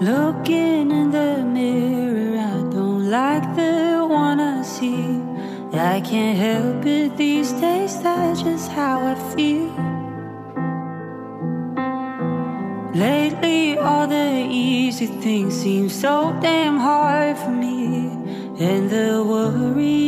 Looking in the mirror, I don't like the one I see. I can't help it these days, that's just how I feel. Lately, all the easy things seem so damn hard for me. And the worry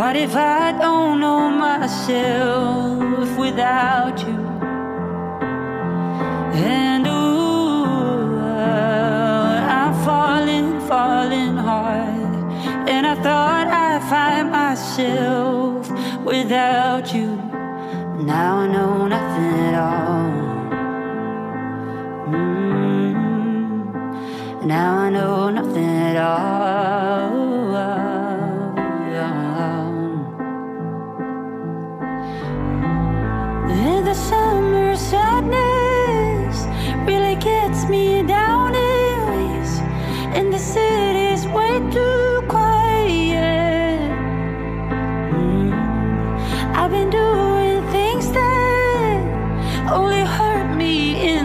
What if I don't know myself without you? And ooh, I'm falling, falling hard. And I thought I'd find myself without you. Now I know nothing at all. Mm, Now I know nothing at all. The summer sadness really gets me down anyways. And the city's way too quiet. Mm. I've been doing things that only hurt me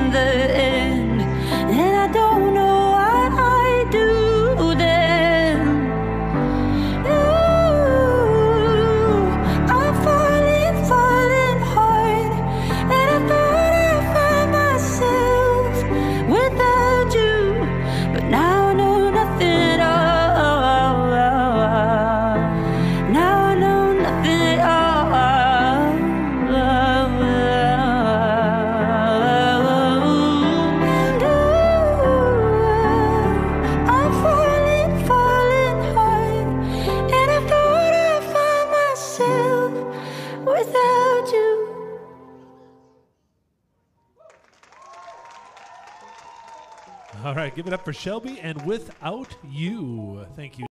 All right, give it up for Shelby and without you. Thank you.